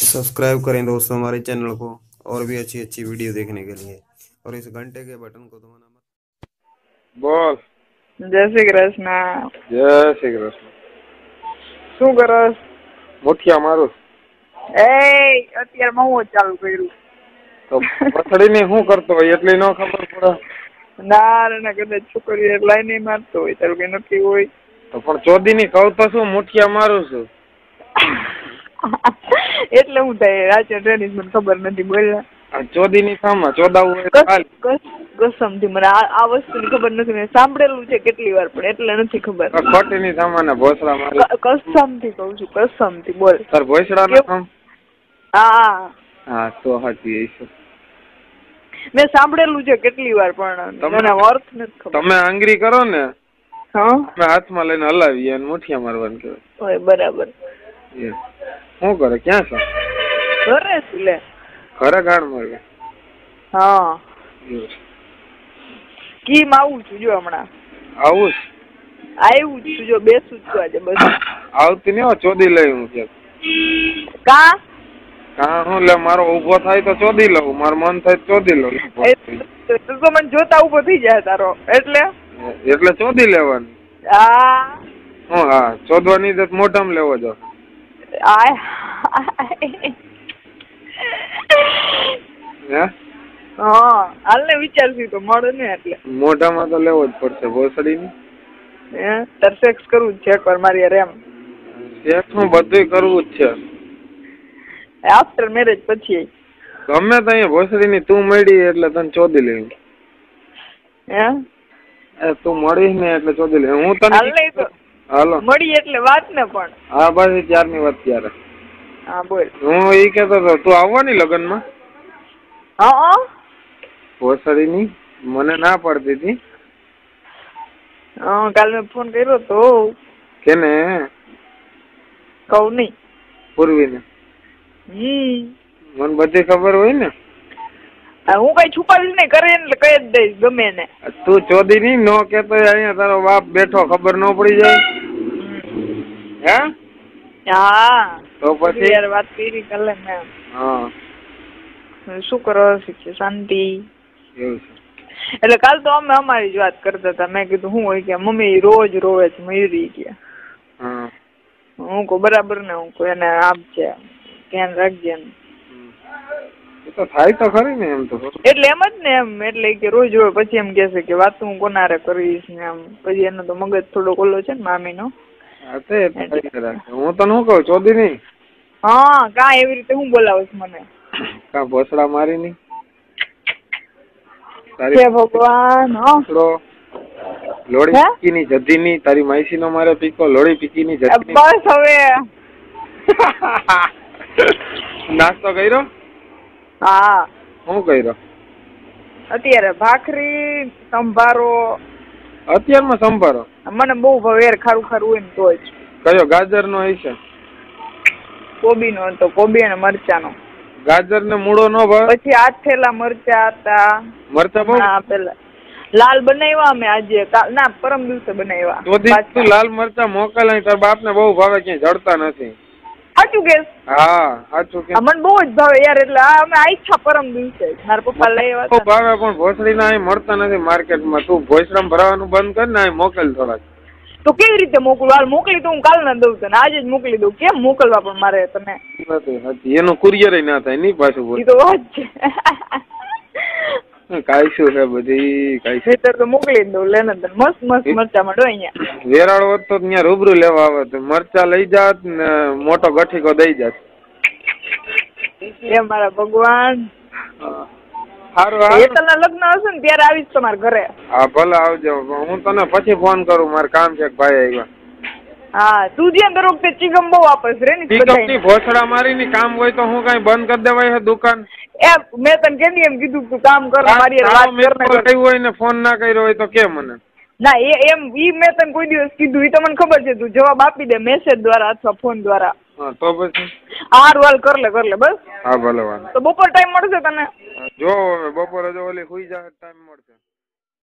Subscribe करें दोस्तों हमारे चैनल को और भी अच्छी अच्छी वीडियो देखने के लिए और इस घंटे के बटन को दबाना मत બોલ જય શ્રી કૃષ્ણ જય શ્રી કૃષ્ણ શું કરસ મુઠિયા મારું એ અત્યારે હું જ ચાલુ કર્યું તો પથડીની શું કરતો હોય એટલી ન ખબર પડે ના રે ના કદાચ છોકરી લાઈ નહીં મારતો હોય તારું કઈ નક્કી હોય તો પણ ચોદીની કહું તો શું મુઠિયા મારું છું એટલે હું થાય રાચે ટ્રેનિસ મને ખબર નથી બોલ્યા ચોદીની સામા ચોદાવું. કસમથી મને આ વસ્તુ વસ્તુની ખબર નથી મેં સાંભળેલું છે કેટલી વાર પણ એટલે નથી ખબર. ની ખોટીની સામાને ભોસડા મારી. કસમથી કઉ છું કસમથી બોલ. તાર ભોસડાનું કામ? હા. હા તો સાચી છે. મેં સાંભળેલું છે કેટલી વાર પણ તમને મને અર્થ નથી ખબર. તમે આંગરી કરો ને હા? હાથમાં લઈને હલાવીએ અને મુઠિયા મારવાનું કહેવાય. બરાબર. એ. શું કરે? ક્યાં છો? ઘરે છું લે. ઘરે ગાણ મળે હા. કીમ આવું છું જો હમણાં? આવું. આવ્યું છું જો બેસું છું આજે બસ. આવતી નહીં ચોદી લઈ હું કે? કા હા હું લે મારો ઊભો થાય તો ચોદી લઉં મારું મન થાય તો ચોદી લઉં. તું તો મને જોતા ઊભો થઈ જાય તારો. એટલે? એટલે ચોદી લેવાની. હું. હા ચોદવાની મોઢામાં લેવો જો આય હે હા હાલ ને વિચારશું તો મળે ને એટલે. મોઢામાં તો લેવો જ પડશે ભોસડીની? હે તર સેક્સ કરવું જ છે એકવાર મારી યાર એમ. સેક્સ હું બધુંય કરવું જ છે. આફ્ટર મેરેજ પછી. ગમે તો અહીંયા ભોસડીની તું મળી એટલે તને ચોદી લેવી હે? એ તું મળી ને એટલે ચોદી લઈ હું તને હાલો. મળી એટલે વાત ને પણ. હા બસ ત્યારની વાત ત્યારે. હા બોલ. હું એ કહેતો હતો તું આવવાની લગ્નમાં? હા ભોસડીની મને ના પડતી હતી. હા કાલ મેં ફોન કર્યો તો. કેને? કહું નહીં પૂર્વીને. હમ મને બધી ખબર હોય ને? હા, હું કઈ છુપાવી નહીં કરે એટલે કહી જ દઈશ ગમે ને તું ચોદી ની નો કેતો અહીંયા તારો બાપ બેઠો ખબર ન પડી જાય. હે? હા. તો પછી? યાર વાત કરી કાલે મેં. હા. શું કરો? શાંતિ. એવું છે. એટલે કાલ તો અમે અમારી જ વાત કરતા હતા. મેં કીધું હું હોય કે મમ્મી રોજ રોવે છે મયુરી કે હું. કહું બરાબર ને? હું કહું એને આપજે ધ્યાન રાખજે ને. તો થાય તો ખરી ને એમ તો. એટલે એમ જ ને એમ. એટલે કે રોજ હોય પછી એમ કેસે કે વાત હું કોનારે કરીશ ને એમ. પછી એનો તો મગજ થોડો ઓલો છે ને મામીનો. હા તને શું કહું ચોદી ની હા કા એવી રીતે હું બોલાવીશ મને? કા ભોસડા મારી નહીં તારી ભગવાન લોડી પીકી ની જધી ની તારી માઈસી નો મારે પીકો લોડી પીકી ની જધી બસ હવે. નાસ્તો કર્યો? હા. હું કર્યો? અત્યારે ભાખરી સંભારો અત્યારમાં સંભારો. મને બહુ ભાવે યાર ખારું ખારું હોય ને તો જ. કયો ગાજર નો હશે કોબી નો હતો કોબી અને મરચાનો. ગાજર ને મૂળો નો ભાવ? પછી આઠ થેલા મરચા હતા. મરચા બહુ? ના પેલા. લાલ બનાવ્યા અમે આજે. ના પરમ દિવસે બનાવ્યા. તો તું. લાલ મરચા મોકલ અહીં તાર બાપ ને બહુ ભાવે ક્યાંય જડતા નથી. સાચું કે હા સાચું કે આ મને બહુ જ ભાવે યાર એટલે આ અમે ઈચ્છા પરમ દિવસે. મારા પપ્પા લઈ આવ્યા બહુ. ભાવે પણ ભોસડી ના અહીં મળતા નથી માર્કેટમાં. તું ભોસડામ ભરાવાનું બંધ કર ને અહીં મોકલ થોડાક. તો કેવી રીતે મોકલું? હાલ મોકલી તો હું કાલ ના દઉં તને. આજે જ મોકલી દઉં. કેમ મોકલવા પણ મારે તને? નથી એનું કુરિયર ના થાય નહીં પાછું એ તો વાત છે. કાંઈ શું છે બધી કાંઈ શું ખેતર તો મોકલી દઉં લેને તને મસ્ત મસ્ત મરચા મળો અહીંયા. વેરાળ હોત તો ત્યાં રૂબરૂ લેવા આવે તો મરચા લઈ જાત ને મોટો ગઠીકો દઈ જાત. એ મારા ભગવાન. સારું લગ્ન હશે ને ત્યારે આવીશ તમારા ઘરે. હા ભલે આવજો. હું તને પછી ફોન કરું મારે કામ છે ભાઈ આવ્યા. હા તું જ્યાં દર વખતે ચીગમ બહુ વાપસ રે ને પિકઅપની ભોસડા મારી ની કામ હોય તો હું કઈ બંધ કરી દેવાય દુકાન? એ મેં તને કેદી એમ કીધું તું કામ કર મારી વાત કર ને હોય. ને ફોન ના કર્યો હોય તો કે મને? ના એ એમ ઈ મેં તને કોઈ દિવસ કીધું ઈ તો મને ખબર છે તું. જવાબ આપી દે મેસેજ દ્વારા અથવા ફોન દ્વારા. હા તો પછી? હારું વાલ કર લે કર લે બસ. હા ભલે વાલ તો બપોર ટાઈમ મળશે તને? જો બપોરે જો ઓલી સુઈ જાય ટાઈમ મળશે.